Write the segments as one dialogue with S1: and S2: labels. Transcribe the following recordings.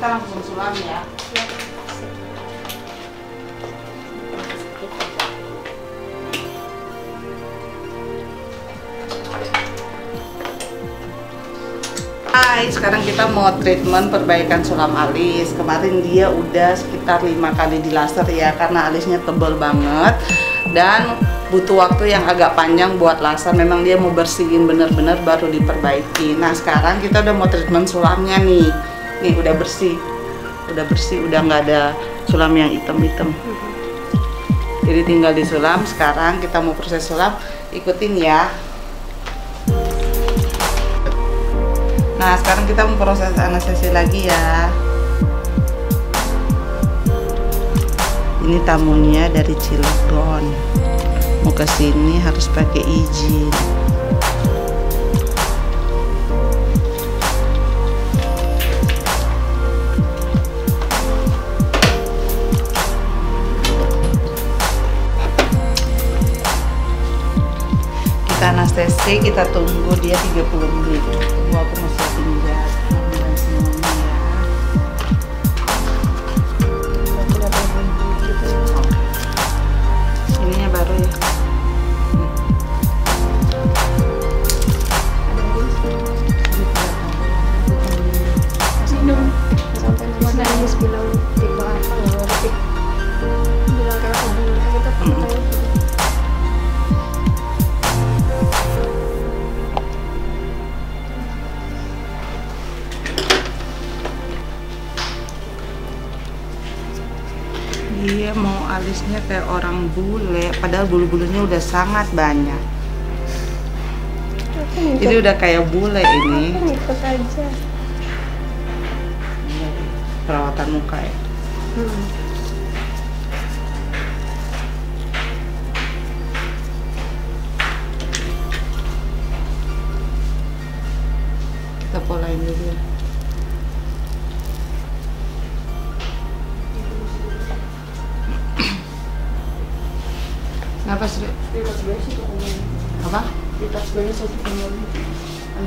S1: Kita langsung sulam ya. Hai, sekarang kita mau treatment perbaikan sulam alis. Kemarin dia udah sekitar lima kali di laser ya, karena alisnya tebel banget dan butuh waktu yang agak panjang buat laser. Memang dia mau bersihin bener-bener baru diperbaiki. Nah sekarang kita udah mau treatment sulamnya nih. Nih udah bersih, udah bersih, udah nggak ada sulam yang hitam-hitam. Jadi tinggal disulam. Sekarang kita mau proses sulam, ikutin ya. Nah, sekarang kita memproses anestesi lagi ya. Ini tamunya dari Cilegon. Mau ke sini harus pakai izin. Anestesi, kita tunggu dia 30 menit. Alisnya kayak orang bule, padahal bulu-bulunya udah sangat banyak. Jadi udah kayak bule ini.
S2: ikut aja
S1: Perawatan muka ya.
S2: hmm.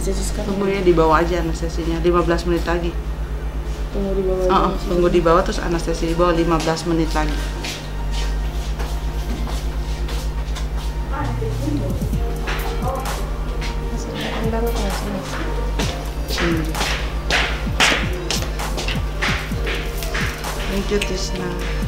S2: Anestesi sekarang
S1: Tunggu ya di bawah aja anestesinya 15 menit lagi.
S2: tunggu di bawah
S1: Oh, oh, tunggu di bawah terus anestesi di bawah 15 menit lagi. Thank you Tisna.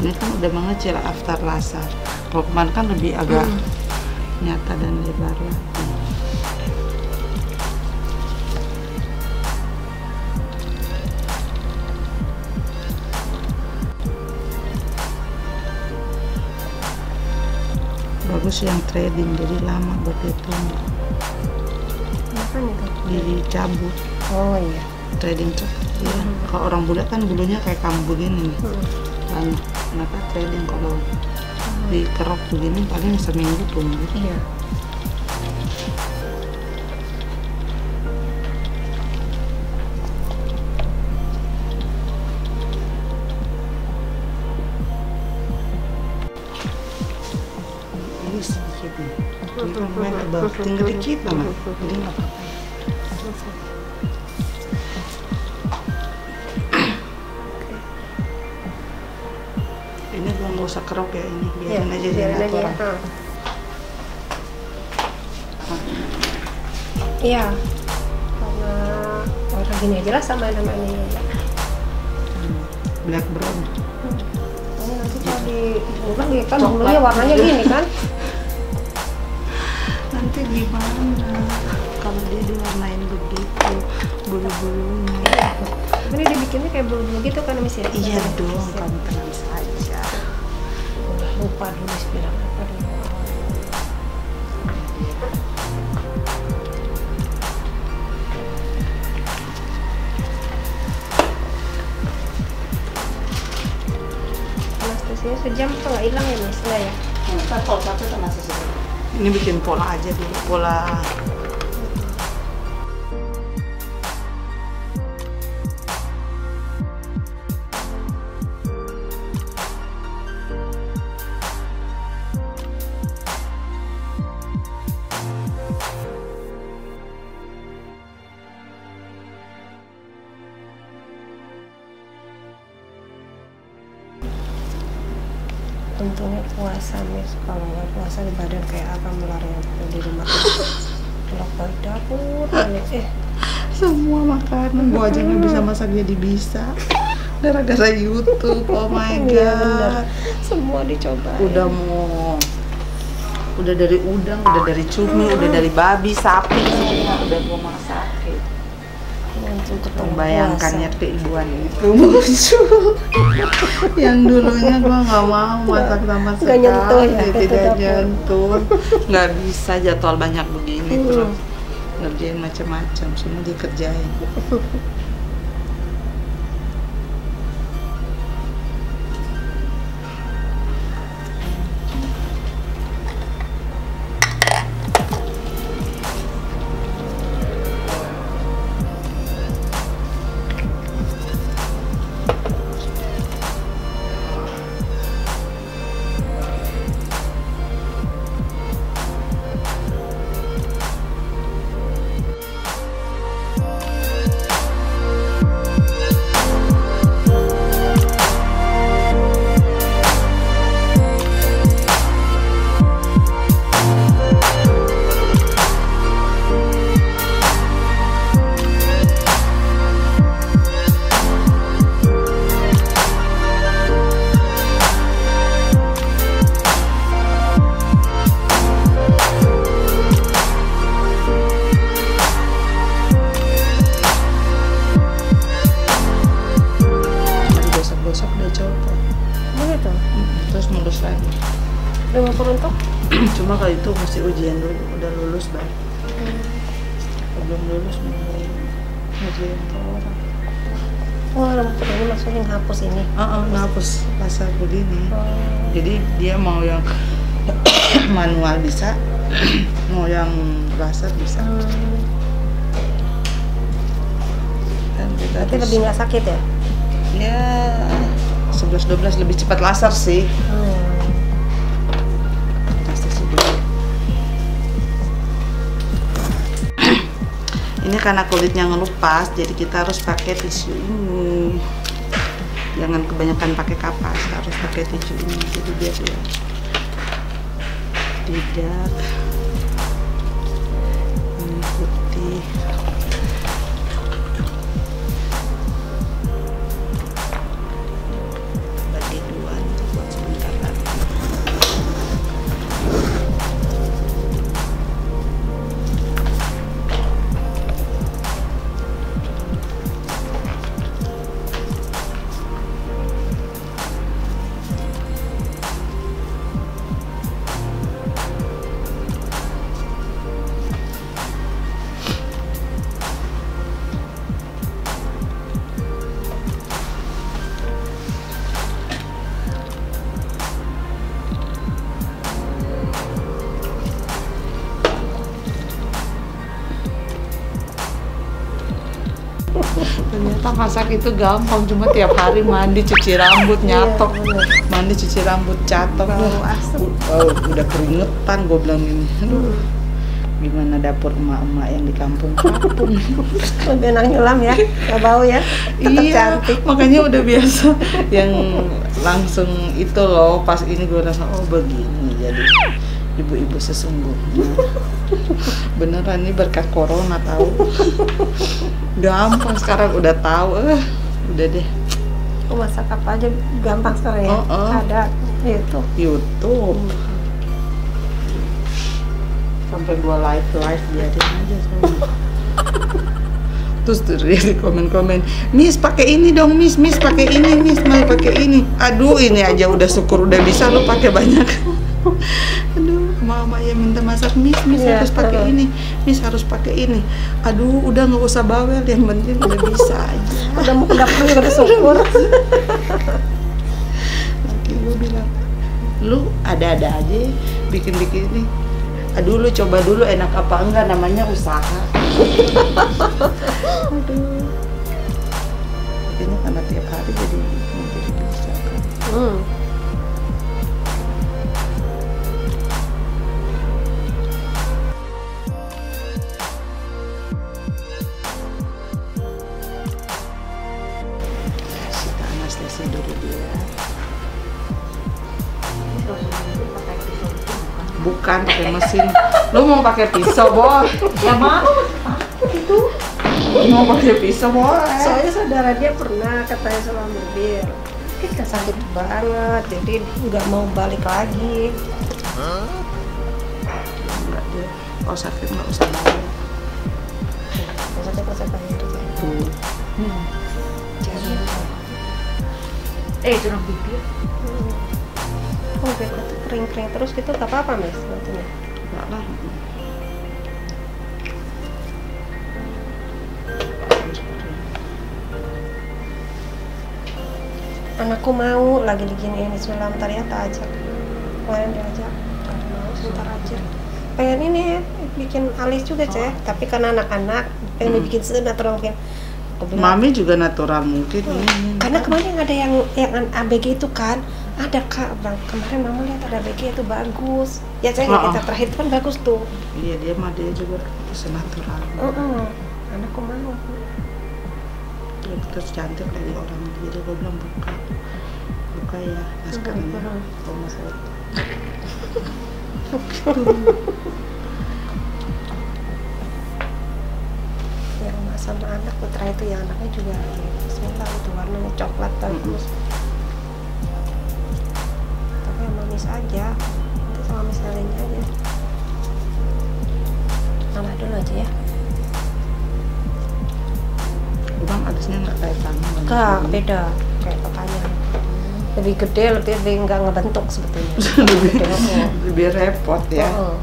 S1: Ini kan udah mengecil after laser. Kalau kemarin kan lebih agak nyata dan lebar lagi. Bagus yang trading jadi lama
S2: itu?
S1: dicabut
S2: oh iya
S1: trading cepet ya. Kalau orang bule kan bulunya kayak kamu begini nih.
S2: Hmm.
S1: Banyak. Kenapa trading kalau dikerok begini paling seminggu tumbuh.
S2: iya
S1: Ini sedikit nih. Ini kan. Tinggal dikit banget. Jadi nggak apa-apa. Nggak usah kerok ya ini.
S2: Iya,
S1: Biarin aja jadi
S2: biarin aja ya.
S1: natural.
S2: Hmm. Iya, karena orang gini aja lah sama namanya.
S1: Black brown.
S2: Ini nanti kalau diubah dia kan
S1: Coklat.
S2: bulunya warnanya gini kan?
S1: Nanti gimana kalau dia diwarnain begitu bulu-bulunya?
S2: Tapi ini dibikinnya kayak bulu-bulu gitu kan Miss ya?
S1: Iya dong,
S2: ya?
S1: kamu tenang saja.
S2: Lupa dulu bilang apa dulu. Anestesinya sejam nggak hilang ya Miss? Nggak ya?
S1: Ini bikin pola aja dulu, pola
S2: untungnya puasa mis kalau nggak puasa di badan kayak apa melarnya di rumah. Kalau balik dapur eh.
S1: Semua makanan. Gua aja nggak bisa masak jadi bisa. Gara-gara YouTube oh my god.
S2: iya bener. Semua dicoba
S1: udah mau udah dari udang udah dari cumi udah dari babi sapi semua udah gua
S2: nanti untuk
S1: membayangkannya keibuan itu muncul yang dulunya gua nggak mau masak sama
S2: Nggak nyentuh ya,
S1: sekali tidak nyentuh. Nggak bisa jadwal banyak begini
S2: Hmm.
S1: terus ngerjain macam-macam semua dikerjain digosok-gosok udah copot.
S2: Begitu
S1: terus mulus lagi.
S2: Udah mau peruntuk
S1: cuma kalau itu mesti ujian dulu udah lulus baru kalau belum lulus mau ujian ke orang.
S2: Oh rambut ini maksudnya ngapus ini?
S1: Ah ah, ngapus pasar begini
S2: oh.
S1: jadi dia mau yang manual bisa mau yang laser bisa.
S2: Hmm.
S1: kan kita harus-
S2: lebih nggak sakit ya?
S1: Ya 11-12 lebih cepat laser sih.
S2: Hmm.
S1: ini karena kulitnya ngelupas jadi kita harus pakai tisu ini. Jangan kebanyakan pakai kapas harus pakai tisu ini. Jadi biar dia tidak masak itu gampang cuma tiap hari mandi cuci rambut nyatok.
S2: Iya, bener.
S1: mandi cuci rambut catok
S2: asem.
S1: oh, udah keringetan gue bilang ini. Aduh, gimana dapur emak-emak yang di kampung-kampung
S2: lebih enak nyelam ya nggak bau ya tetap
S1: iya
S2: cantik.
S1: makanya udah biasa yang langsung itu loh pas ini gue rasa oh begini jadi ibu-ibu sesungguhnya. Beneran nih berkat corona tahu gampang sekarang udah tahu. Eh udah deh.
S2: Oh, masak apa aja gampang sekarang ya.
S1: Oh, oh.
S2: ada itu
S1: YouTube. Sampai gua live live biarin aja terus di komen-komen Miss pakai ini dong Miss Miss pakai ini Miss mau pakai ini. Aduh ini aja udah syukur udah bisa lo pakai banyak. Aduh mama ya minta masak Miss Miss
S2: Iya,
S1: harus pakai ini Miss harus pakai ini. Aduh udah nggak usah bawel yang penting udah bisa aja.
S2: Udah mau ke dapur juga bersyukur
S1: laki gue bilang lu ada-ada aja bikin-bikin ini. Aduh lu coba dulu enak apa enggak namanya usaha. Aduh. Ini karena tiap hari jadi jadi bisa. Kan
S2: hmm.
S1: Bukan pakai mesin lu mau pakai pisau boy
S2: Ya mau. itu.
S1: mau pakai pisau boleh
S2: Soalnya saudara dia pernah katanya sama mobil. Kita sakit banget, jadi nggak mau balik lagi.
S1: enggak dia kalau sakit nggak usah
S2: Maksudnya pas saya bayar aja.
S1: tuh
S2: Jadi,
S3: Eh, itu orang bibir.
S2: hmm. Oh, tuh kering-kering terus gitu gak apa-apa, Miss, nantinya.
S1: enggak lah
S2: Anakku mau lagi diginiin Islam tadi ya tak ajak. Kemarin diajak, mau sebentar aja. Pengen ini bikin alis juga, Ceh. Tapi karena anak-anak pengen
S1: Hmm.
S2: bikin. Aku bilang,
S1: mami juga natural mungkin ini
S2: karena kemarin ada yang yang ABG itu kan ada kak. Bang kemarin mama lihat ada ABG itu bagus. Ya saya
S1: Oh,
S2: kita
S1: oh.
S2: terakhir itu kan bagus tuh.
S1: Iya dia mah dia juga senatural
S2: Heeh. anakku mau.
S1: Dia terus cantik dari orang jadi gue bilang buka. Buka ya maskernya kalau masalah
S2: yang emak sama anak putra itu yang anaknya juga ya, Bismillah itu warnanya coklat bagus. Tapi yang manis aja. Nanti sama Helen aja. Tambah dulu aja ya.
S1: Bang alisnya nggak kayak tangan
S2: enggak beda. Kayak papanya. Lebih gede lebih lebih nggak ngebentuk sebetulnya.
S1: Lebih lebih repot ya.
S2: Oh.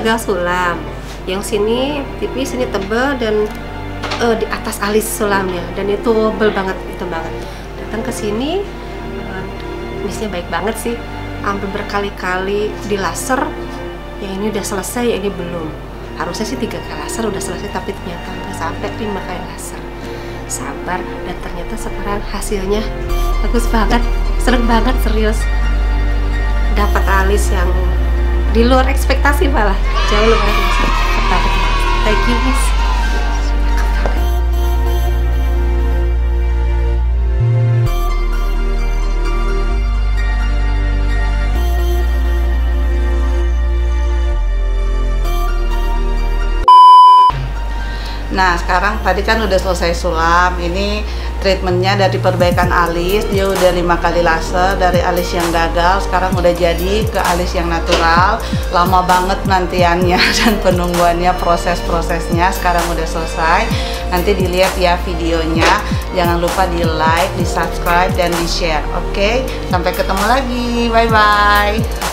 S2: Gagal sulam. Yang sini tipis, sini tebel dan eh, di atas alis sulamnya dan itu tebel banget, itu banget. Datang ke sini, uh, missnya baik banget sih. Hampir berkali-kali di laser. Yang ini udah selesai, yang ini belum. Harusnya sih tiga kali laser udah selesai, tapi ternyata nggak sampai lima kali laser. Sabar dan ternyata sekarang hasilnya bagus banget, seneng banget serius dapat alis yang di luar ekspektasi malah. Jauh lebih banget thank you miss.
S1: Nah sekarang tadi kan udah selesai sulam. Ini treatmentnya dari perbaikan alis Dia udah lima kali laser Dari alis yang gagal Sekarang udah jadi ke alis yang natural. Lama banget nantiannya Dan penungguannya proses-prosesnya Sekarang udah selesai. Nanti dilihat ya videonya. Jangan lupa di like, di subscribe, dan di share Oke? Sampai ketemu lagi. Bye-bye